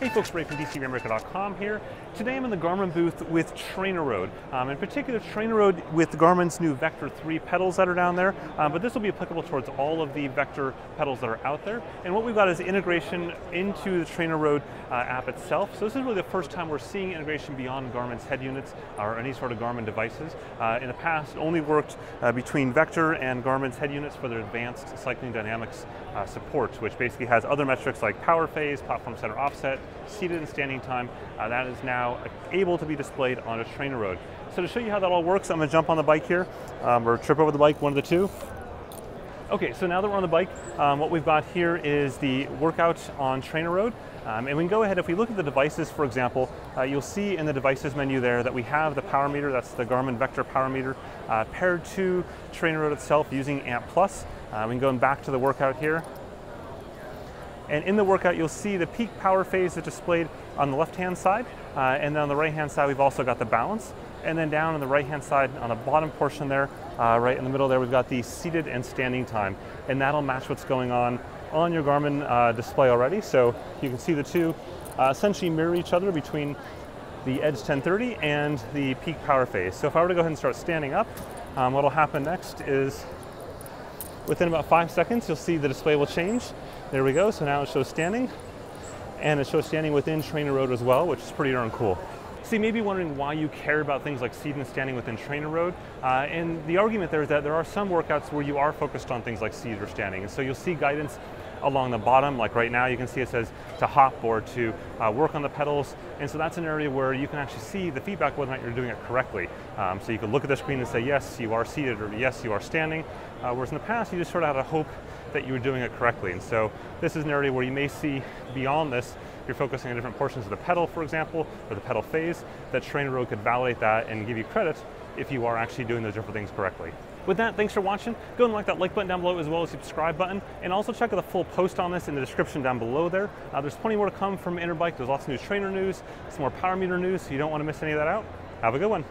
Hey folks, Ray from DCRainmaker.com here. Today I'm in the Garmin booth with TrainerRoad. Um, in particular, TrainerRoad with Garmin's new Vector 3 pedals that are down there, um, but this will be applicable towards all of the Vector pedals that are out there. And what we've got is integration into the TrainerRoad uh, app itself. So this is really the first time we're seeing integration beyond Garmin's head units or any sort of Garmin devices. Uh, in the past, it only worked uh, between Vector and Garmin's head units for their advanced cycling dynamics uh, support, which basically has other metrics like power phase, platform center offset, seated and standing time. Uh, that is now able to be displayed on a TrainerRoad. So to show you how that all works, I'm going to jump on the bike here, um, or trip over the bike, one of the two. Okay, so now that we're on the bike, um, what we've got here is the workout on TrainerRoad. Um, and we can go ahead, if we look at the devices, for example, uh, you'll see in the devices menu there that we have the power meter, that's the Garmin Vector power meter, uh, paired to TrainerRoad itself using ANT+. Uh, we can go back to the workout here. And in the workout, you'll see the peak power phase is displayed on the left-hand side. Uh, and then on the right-hand side, we've also got the balance. And then down on the right-hand side, on the bottom portion there, uh, right in the middle there, we've got the seated and standing time. And that'll match what's going on on your Garmin uh, display already. So you can see the two uh, essentially mirror each other between the Edge 1030 and the peak power phase. So if I were to go ahead and start standing up, um, what'll happen next is Within about five seconds, you'll see the display will change. There we go, so now it shows standing, and it shows standing within TrainerRoad as well, which is pretty darn cool. So you may be wondering why you care about things like seated and standing within TrainerRoad, uh, and the argument there is that there are some workouts where you are focused on things like seated or standing, and so you'll see guidance along the bottom, like right now you can see it says to hop or to uh, work on the pedals, and so that's an area where you can actually see the feedback whether or not you're doing it correctly. Um, so you can look at the screen and say, yes, you are seated, or yes, you are standing, uh, whereas in the past you just sort of had to hope that you were doing it correctly. And so this is an area where you may see beyond this, you're focusing on different portions of the pedal, for example, or the pedal phase, that TrainerRoad could validate that and give you credit if you are actually doing those different things correctly. With that, thanks for watching. Go and like that like button down below as well as the subscribe button. And also check out the full post on this in the description down below there. Uh, there's plenty more to come from Interbike. There's lots of new trainer news, some more power meter news, so you don't want to miss any of that out. Have a good one.